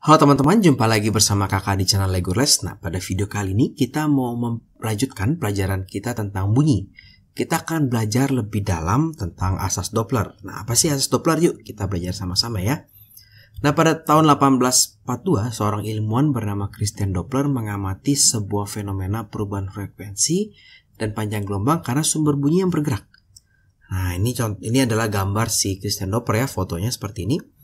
Halo teman-teman, jumpa lagi bersama kakak di channel Lego Les. Nah, pada video kali ini kita mau melanjutkan pelajaran kita tentang bunyi. Kita akan belajar lebih dalam tentang asas Doppler. Nah, apa sih asas Doppler? Yuk kita belajar sama-sama ya. Nah, pada tahun 1842, seorang ilmuwan bernama Christian Doppler mengamati sebuah fenomena perubahan frekuensi dan panjang gelombang karena sumber bunyi yang bergerak. Nah, ini contoh ini adalah gambar si Christian Doppler ya, fotonya seperti ini.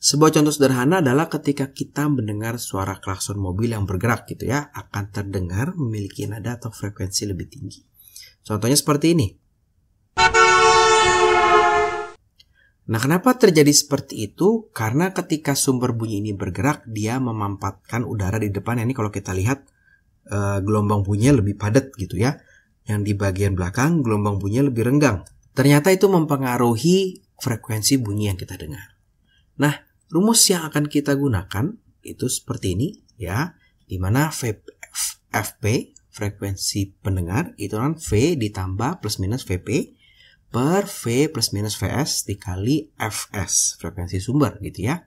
Sebuah contoh sederhana adalah ketika kita mendengar suara klakson mobil yang bergerak gitu ya, akan terdengar memiliki nada atau frekuensi lebih tinggi. Contohnya seperti ini. Nah, kenapa terjadi seperti itu? Karena ketika sumber bunyi ini bergerak, dia memampatkan udara di depan. Ini kalau kita lihat e, gelombang bunyinya lebih padat gitu ya. Yang di bagian belakang gelombang bunyinya lebih renggang. Ternyata itu mempengaruhi frekuensi bunyi yang kita dengar. Nah, Rumus yang akan kita gunakan itu seperti ini ya, di mana FP frekuensi pendengar itu kan V ditambah plus minus VP per V plus minus VS dikali FS frekuensi sumber gitu ya.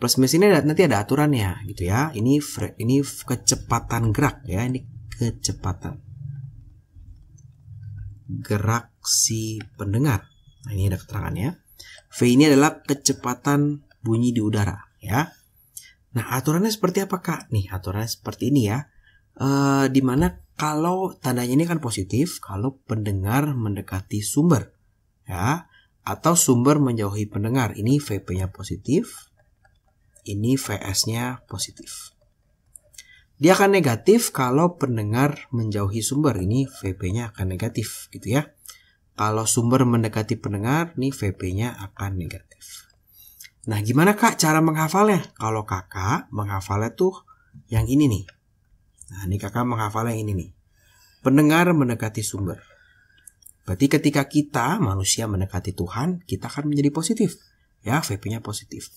Plus minus ini nanti ada aturannya gitu ya. Ini ini kecepatan gerak ya, ini kecepatan gerak si pendengar. Nah, ini ada keterangannya. V ini adalah kecepatan bunyi di udara ya. Nah aturannya seperti apa kak? Nih aturannya seperti ini ya. E, di mana kalau tandanya ini kan positif kalau pendengar mendekati sumber ya atau sumber menjauhi pendengar ini VP-nya positif ini VS-nya positif dia akan negatif kalau pendengar menjauhi sumber ini VP-nya akan negatif gitu ya kalau sumber mendekati pendengar ini VP-nya akan negatif Nah, gimana kak cara menghafalnya? Kalau kakak menghafalnya tuh yang ini nih. Nah, ini kakak menghafalnya yang ini nih. Pendengar mendekati sumber. Berarti ketika kita manusia mendekati Tuhan, kita akan menjadi positif. Ya, VP-nya positif.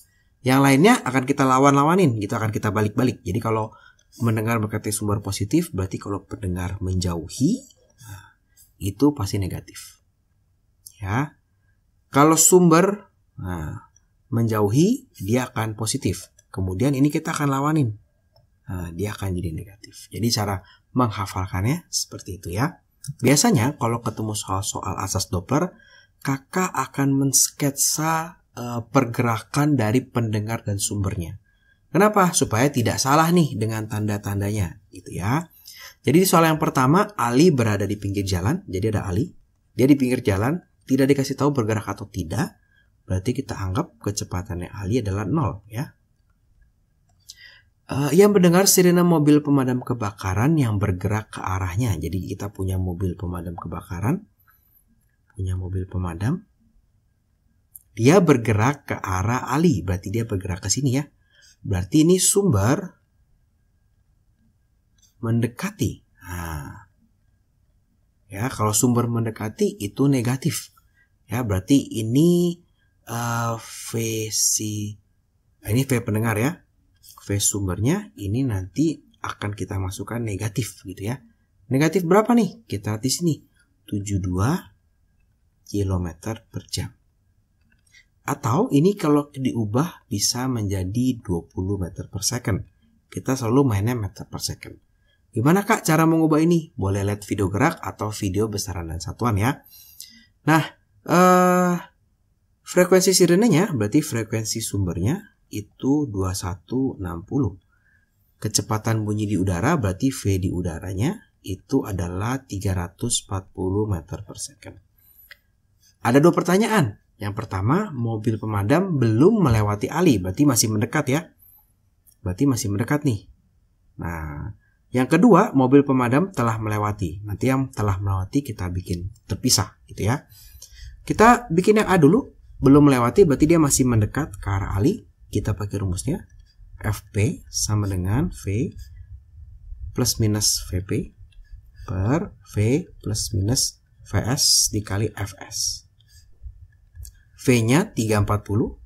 Yang lainnya akan kita lawan-lawanin, gitu akan kita balik-balik. Jadi kalau mendengar mendekati sumber positif, berarti kalau pendengar menjauhi, nah, itu pasti negatif. Ya. Kalau sumber, nah, menjauhi, dia akan positif. Kemudian ini kita akan lawanin. Nah, dia akan jadi negatif. Jadi cara menghafalkannya seperti itu ya. Biasanya kalau ketemu soal-soal asas Doppler, kakak akan mensketsa uh, pergerakan dari pendengar dan sumbernya. Kenapa? Supaya tidak salah nih dengan tanda-tandanya, gitu ya. Jadi di soal yang pertama, Ali berada di pinggir jalan. Jadi ada Ali. Dia di pinggir jalan, tidak dikasih tahu bergerak atau tidak. Berarti kita anggap kecepatannya Ali adalah 0 ya. Uh, yang mendengar sirene mobil pemadam kebakaran yang bergerak ke arahnya. Jadi kita punya mobil pemadam kebakaran, punya mobil pemadam. Dia bergerak ke arah Ali, berarti dia bergerak ke sini ya. Berarti ini sumber mendekati. Nah, ya kalau sumber mendekati itu negatif. Ya, berarti ini uh, V si nah, ini V pendengar ya. V sumbernya ini nanti akan kita masukkan negatif gitu ya. Negatif berapa nih? Kita lihat di sini. 72 km per jam. Atau ini kalau diubah bisa menjadi 20 meter per second. Kita selalu mainnya meter per second. Gimana kak cara mengubah ini? Boleh lihat video gerak atau video besaran dan satuan ya. Nah eh Frekuensi sirenenya berarti frekuensi sumbernya itu 2160. Kecepatan bunyi di udara berarti V di udaranya itu adalah 340 meter per second. Ada dua pertanyaan. Yang pertama, mobil pemadam belum melewati Ali, berarti masih mendekat ya. Berarti masih mendekat nih. Nah, yang kedua, mobil pemadam telah melewati. Nanti yang telah melewati kita bikin terpisah gitu ya. Kita bikin yang A dulu belum melewati berarti dia masih mendekat ke arah Ali. Kita pakai rumusnya. FP sama dengan V plus minus VP per V plus minus VS dikali FS. V-nya 340.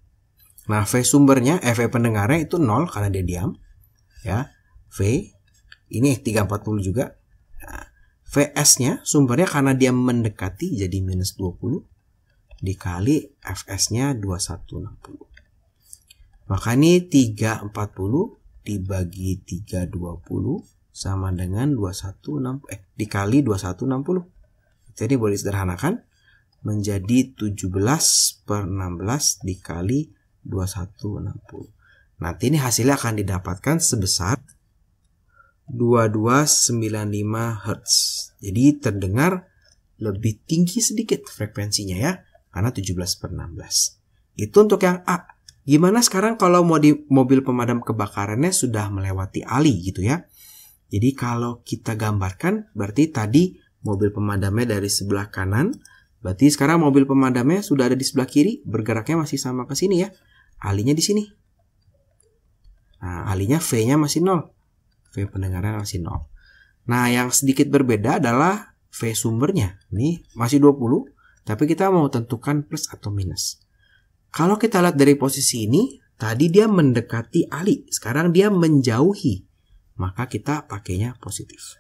Nah, V sumbernya, eh, V pendengarnya itu 0 karena dia diam. Ya, V ini 340 juga. Nah, VS-nya sumbernya karena dia mendekati jadi minus 20 dikali Fs-nya 2160. Maka ini 340 dibagi 320 sama dengan 2160 eh dikali 2160. Jadi boleh disederhanakan menjadi 17 per 16 dikali 2160. Nanti ini hasilnya akan didapatkan sebesar 2295 Hz. Jadi terdengar lebih tinggi sedikit frekuensinya ya. Karena 17 per 16. Itu untuk yang A. Gimana sekarang kalau mobil pemadam kebakarannya sudah melewati ali gitu ya. Jadi kalau kita gambarkan berarti tadi mobil pemadamnya dari sebelah kanan. Berarti sekarang mobil pemadamnya sudah ada di sebelah kiri. Bergeraknya masih sama ke sini ya. Alinya di sini. Nah, alinya V-nya masih 0. V pendengaran masih 0. Nah, yang sedikit berbeda adalah V sumbernya. Ini masih 20, tapi kita mau tentukan plus atau minus. Kalau kita lihat dari posisi ini, tadi dia mendekati Ali, sekarang dia menjauhi. Maka kita pakainya positif.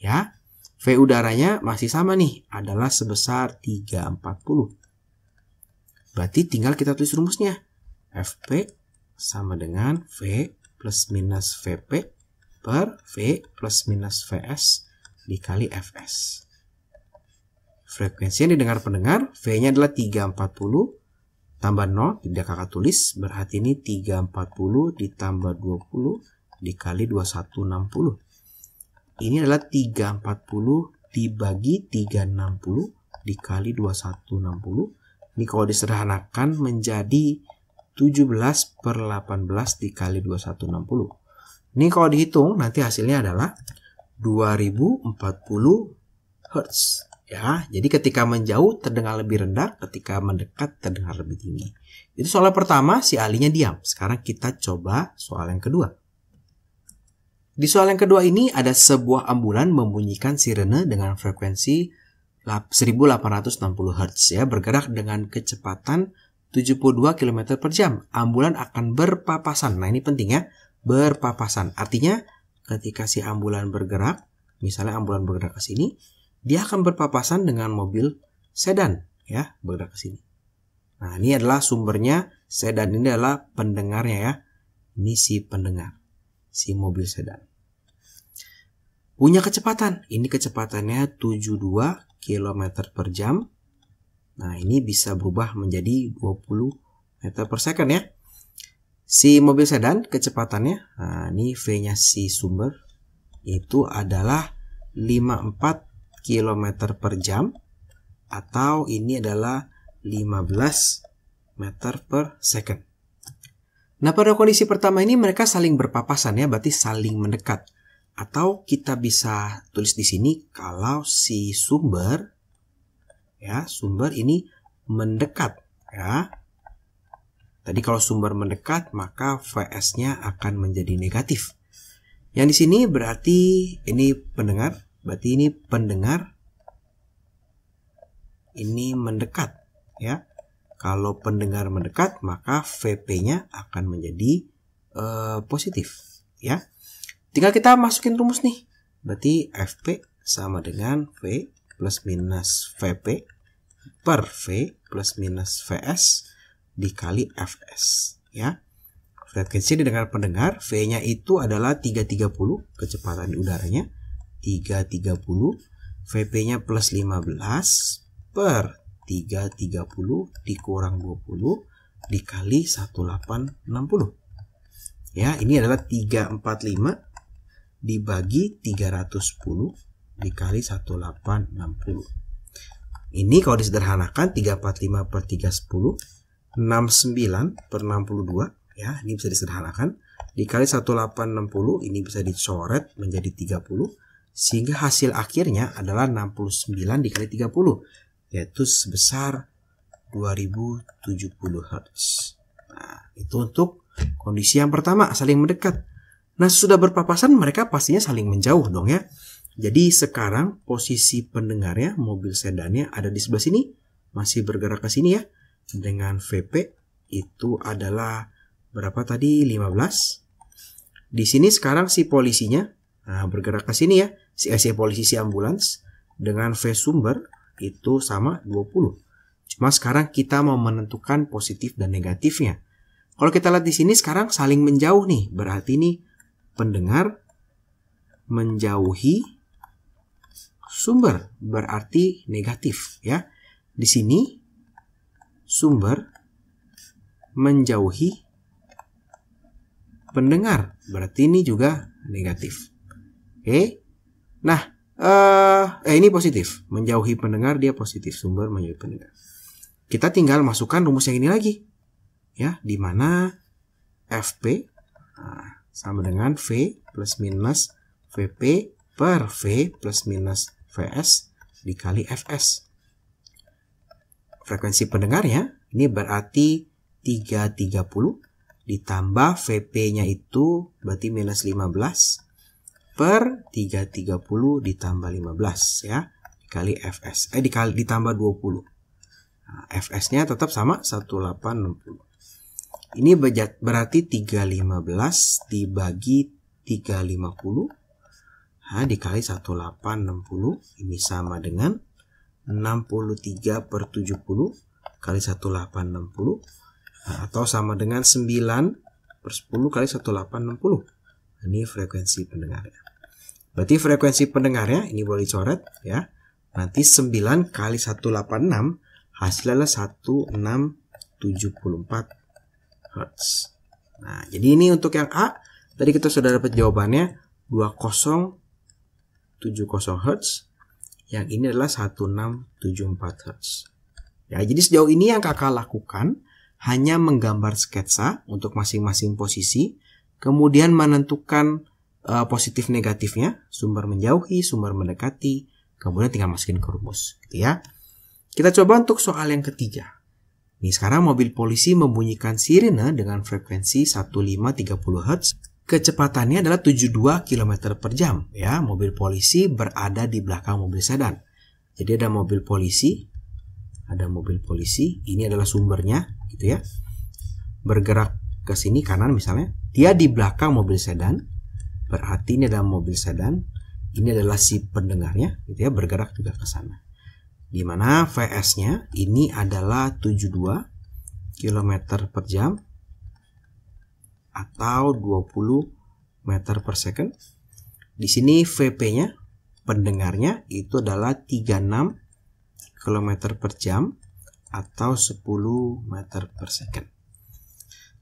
Ya. V udaranya masih sama nih, adalah sebesar 340. Berarti tinggal kita tulis rumusnya. Fp sama dengan V plus minus Vp per V plus minus Vs dikali Fs. Frekuensi yang didengar pendengar, V-nya adalah 340 tambah 0, tidak kakak tulis, berarti ini 340 ditambah 20 dikali 2160. Ini adalah 340 dibagi 360 dikali 2160. Ini kalau disederhanakan menjadi 17 per 18 dikali 2160. Ini kalau dihitung nanti hasilnya adalah 2040 Hz. Ya, jadi ketika menjauh terdengar lebih rendah, ketika mendekat terdengar lebih tinggi. Itu soal pertama si alinya diam. Sekarang kita coba soal yang kedua. Di soal yang kedua ini ada sebuah ambulan membunyikan sirene dengan frekuensi 1860 Hz ya, bergerak dengan kecepatan 72 km per jam. Ambulan akan berpapasan. Nah, ini penting ya berpapasan. Artinya ketika si ambulan bergerak, misalnya ambulan bergerak ke sini, dia akan berpapasan dengan mobil sedan ya, bergerak ke sini. Nah, ini adalah sumbernya sedan ini adalah pendengarnya ya. Ini si pendengar, si mobil sedan. Punya kecepatan, ini kecepatannya 72 km per jam. Nah, ini bisa berubah menjadi 20 meter per second ya. Si mobil sedan kecepatannya, nah ini V-nya si sumber itu adalah 54 km per jam atau ini adalah 15 meter per second. Nah pada kondisi pertama ini mereka saling berpapasan ya, berarti saling mendekat. Atau kita bisa tulis di sini kalau si sumber ya sumber ini mendekat ya Tadi kalau sumber mendekat, maka VS-nya akan menjadi negatif. Yang di sini berarti ini pendengar, berarti ini pendengar ini mendekat, ya. Kalau pendengar mendekat, maka VP-nya akan menjadi uh, positif, ya. Tinggal kita masukin rumus nih. Berarti FP sama dengan V plus minus VP per V plus minus VS dikali Fs ya. Frekuensi didengar pendengar, V-nya itu adalah 330 kecepatan udaranya 330 VP-nya plus 15 per 330 dikurang 20 dikali 1860. Ya, ini adalah 345 dibagi 310 dikali 1860. Ini kalau disederhanakan 345 per 310 69 per 62 ya ini bisa disederhanakan dikali 1860 ini bisa dicoret menjadi 30 sehingga hasil akhirnya adalah 69 dikali 30 yaitu sebesar 2070 Hz nah itu untuk kondisi yang pertama saling mendekat. Nah sudah berpapasan mereka pastinya saling menjauh dong ya. Jadi sekarang posisi pendengarnya mobil sedannya ada di sebelah sini masih bergerak ke sini ya. Dengan VP itu adalah berapa tadi? 15 di sini sekarang si polisinya nah, bergerak ke sini ya si, si polisi si ambulans dengan V sumber itu sama 20 cuma sekarang kita mau menentukan positif dan negatifnya Kalau kita lihat di sini sekarang saling menjauh nih, berarti ini pendengar menjauhi sumber, berarti negatif ya. Di sini sumber menjauhi pendengar, berarti ini juga negatif. Oke. Nah, eh, eh ini positif, menjauhi pendengar dia positif, sumber menjauhi pendengar. Kita tinggal masukkan rumus yang ini lagi. Ya, di mana FP nah, sama dengan V plus minus VP per V plus minus VS dikali FS. Frekuensi pendengarnya ini berarti 330 ditambah VP-nya itu berarti minus 15 per 330 ditambah 15 ya dikali FS eh dikali ditambah 20 Nah, FS-nya tetap sama 1860. Ini berarti 315 dibagi 350 nah, dikali 1860 ini sama dengan 63 per 70 kali 1860 nah, atau sama dengan 9 per 10 kali 1860 ini frekuensi pendengarnya berarti frekuensi pendengarnya ini boleh coret ya nanti 9 kali 186 hasilnya 1674 Hz. Nah, jadi ini untuk yang A, tadi kita sudah dapat jawabannya 2070 Hz. Yang ini adalah 1674 Hz. Ya, jadi sejauh ini yang kakak lakukan hanya menggambar sketsa untuk masing-masing posisi, kemudian menentukan uh, positif negatifnya, sumber menjauhi, sumber mendekati, kemudian tinggal masukin ke rumus, gitu ya. Kita coba untuk soal yang ketiga. Nih sekarang mobil polisi membunyikan sirene dengan frekuensi 1530 Hz. Kecepatannya adalah 72 km per jam. Ya, mobil polisi berada di belakang mobil sedan. Jadi ada mobil polisi, ada mobil polisi. Ini adalah sumbernya, gitu ya. Bergerak ke sini kanan misalnya. Dia di belakang mobil sedan. Berarti ini adalah mobil sedan. Ini adalah si pendengarnya, gitu ya, bergerak juga ke sana di mana VS-nya ini adalah 72 km per jam atau 20 meter per second. Di sini VP-nya pendengarnya itu adalah 36 km per jam atau 10 meter per second.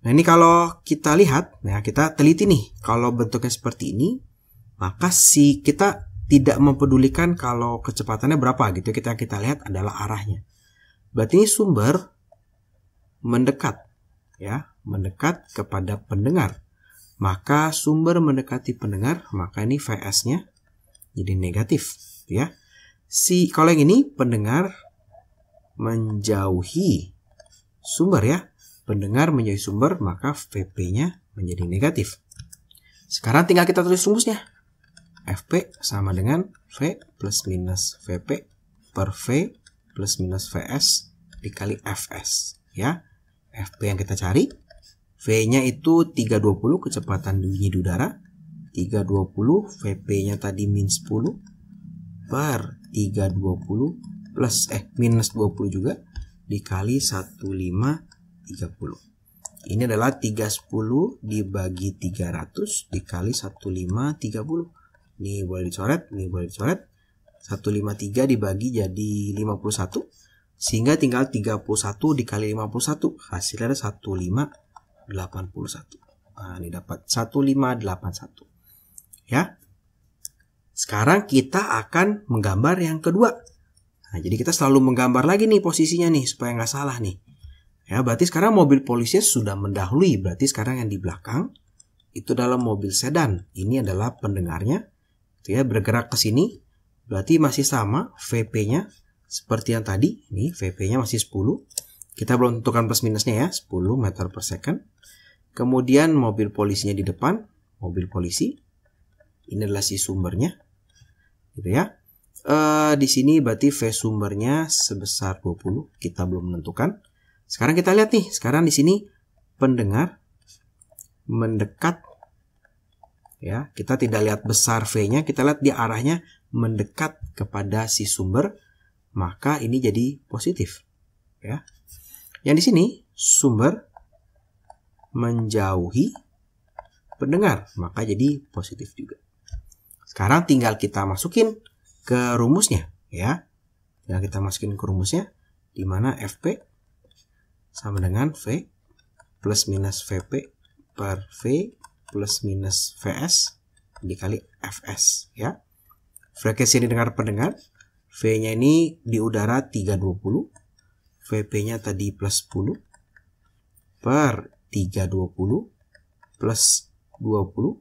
Nah ini kalau kita lihat, ya kita teliti nih, kalau bentuknya seperti ini, maka si kita tidak mempedulikan kalau kecepatannya berapa gitu. Kita kita lihat adalah arahnya. Berarti ini sumber mendekat ya mendekat kepada pendengar. Maka sumber mendekati pendengar maka ini VS-nya jadi negatif ya. Si kalau yang ini pendengar menjauhi sumber ya pendengar menjauhi sumber maka VP-nya menjadi negatif. Sekarang tinggal kita tulis rumusnya. FP sama dengan V plus minus VP per V plus minus VS dikali FS ya. FP yang kita cari V-nya itu 320 kecepatan bunyi di udara. 320 VP-nya tadi min 10 per 320 plus eh minus 20 juga dikali 1530 ini adalah 310 dibagi 300 dikali 1530 ini boleh dicoret, ini boleh dicoret. 153 dibagi jadi 51. Sehingga tinggal 31 dikali 51. Hasilnya ada 1581. Nah, ini dapat 1581. Ya. Sekarang kita akan menggambar yang kedua. Nah, jadi kita selalu menggambar lagi nih posisinya nih supaya nggak salah nih. Ya, berarti sekarang mobil polisi sudah mendahului. Berarti sekarang yang di belakang itu dalam mobil sedan. Ini adalah pendengarnya. Gitu ya bergerak ke sini. Berarti masih sama VP-nya seperti yang tadi. Ini VP-nya masih 10 kita belum tentukan plus minusnya ya 10 meter per second. Kemudian mobil polisinya di depan mobil polisi. Ini adalah si sumbernya. Gitu ya. E, di sini berarti V sumbernya sebesar 20 kita belum menentukan sekarang kita lihat nih sekarang di sini pendengar mendekat ya kita tidak lihat besar V-nya kita lihat di arahnya mendekat kepada si sumber maka ini jadi positif ya yang di sini sumber menjauhi pendengar, maka jadi positif juga. Sekarang tinggal kita masukin ke rumusnya ya. Tinggal kita masukin ke rumusnya di mana FP sama dengan V plus minus VP per V plus minus VS dikali Fs ya. Frekuensi yang didengar pendengar V-nya ini di udara 320 VP-nya tadi plus 10 per 320 plus 20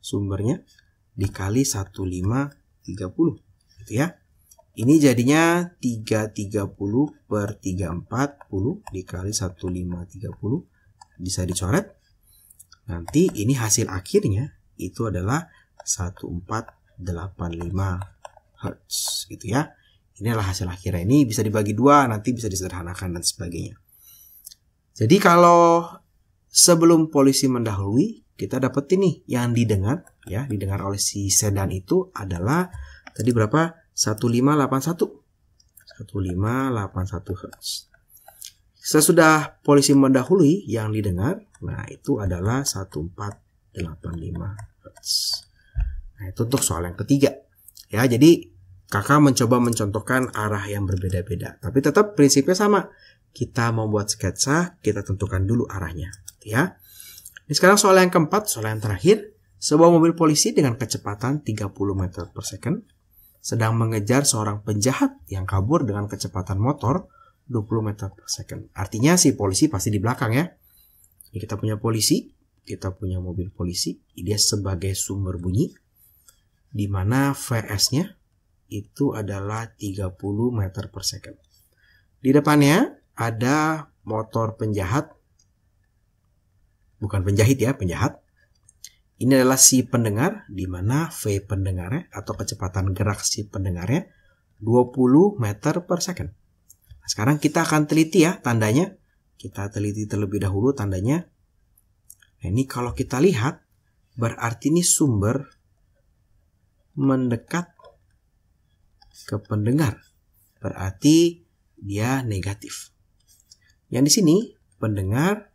sumbernya dikali 1530 gitu ya. Ini jadinya 330 per 340 dikali 1530 bisa dicoret. Nanti ini hasil akhirnya itu adalah 1485 Hz gitu ya. Ini adalah hasil akhirnya. Ini bisa dibagi dua, nanti bisa disederhanakan dan sebagainya. Jadi kalau sebelum polisi mendahului, kita dapat ini yang didengar ya, didengar oleh si sedan itu adalah tadi berapa? 1581. 1581 Hz. Sesudah polisi mendahului yang didengar, nah itu adalah 1485 Hz. Nah, itu untuk soal yang ketiga. Ya, jadi kakak mencoba mencontohkan arah yang berbeda-beda. Tapi tetap prinsipnya sama. Kita membuat sketsa, kita tentukan dulu arahnya. Ya. Ini sekarang soal yang keempat, soal yang terakhir. Sebuah mobil polisi dengan kecepatan 30 meter per second sedang mengejar seorang penjahat yang kabur dengan kecepatan motor 20 meter per second. Artinya si polisi pasti di belakang ya. Ini kita punya polisi, kita punya mobil polisi, dia sebagai sumber bunyi di mana VS-nya itu adalah 30 meter per second. Di depannya ada motor penjahat, bukan penjahit ya, penjahat. Ini adalah si pendengar, di mana V pendengarnya atau kecepatan gerak si pendengarnya 20 meter per second. Nah, sekarang kita akan teliti ya tandanya. Kita teliti terlebih dahulu tandanya. Nah, ini kalau kita lihat, berarti ini sumber mendekat ke pendengar. Berarti dia negatif. Yang di sini pendengar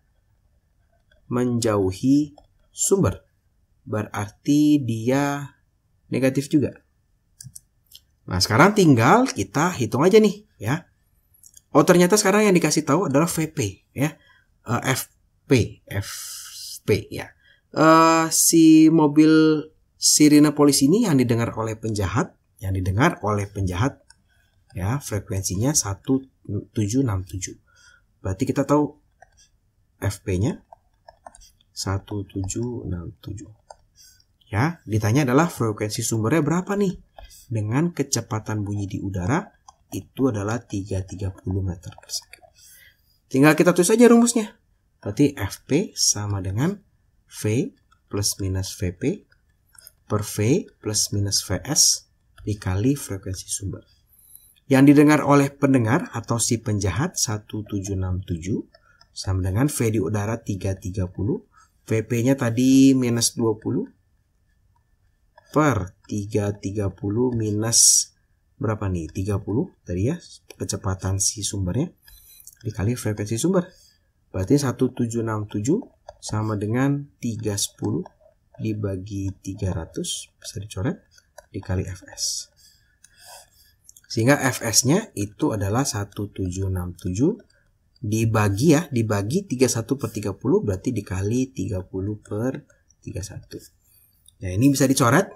menjauhi sumber. Berarti dia negatif juga. Nah, sekarang tinggal kita hitung aja nih, ya. Oh, ternyata sekarang yang dikasih tahu adalah VP, ya. Uh, eh, FP, FP, ya. Uh, si mobil sirine polisi ini yang didengar oleh penjahat yang didengar oleh penjahat ya frekuensinya 1767 berarti kita tahu FP-nya 1767 ya ditanya adalah frekuensi sumbernya berapa nih dengan kecepatan bunyi di udara itu adalah 330 meter per second tinggal kita tulis saja rumusnya berarti FP sama dengan V plus minus VP per V plus minus VS dikali frekuensi sumber. Yang didengar oleh pendengar atau si penjahat 1767 sama dengan V di udara 330. VP-nya tadi minus 20 per 330 minus berapa nih? 30 tadi ya kecepatan si sumbernya dikali frekuensi sumber. Berarti 1767 sama dengan 310 dibagi 300 bisa dicoret dikali Fs. Sehingga Fs-nya itu adalah 1767 dibagi ya, dibagi 31 per 30 berarti dikali 30 per 31. Nah ini bisa dicoret.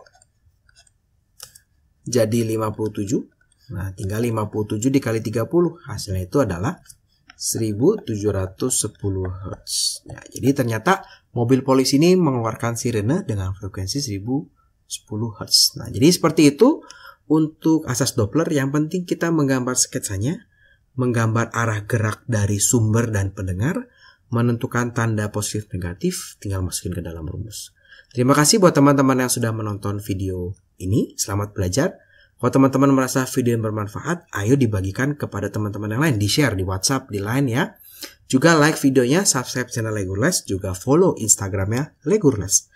Jadi 57. Nah tinggal 57 dikali 30. Hasilnya itu adalah 1710 Hz. Nah, jadi ternyata mobil polisi ini mengeluarkan sirene dengan frekuensi 1000 10 Hz. Nah, jadi seperti itu untuk asas Doppler yang penting kita menggambar sketsanya, menggambar arah gerak dari sumber dan pendengar, menentukan tanda positif negatif, tinggal masukin ke dalam rumus. Terima kasih buat teman-teman yang sudah menonton video ini. Selamat belajar. Kalau teman-teman merasa video yang bermanfaat, ayo dibagikan kepada teman-teman yang lain, di-share di WhatsApp, di Line ya. Juga like videonya, subscribe channel Legurles, juga follow Instagramnya Legurles.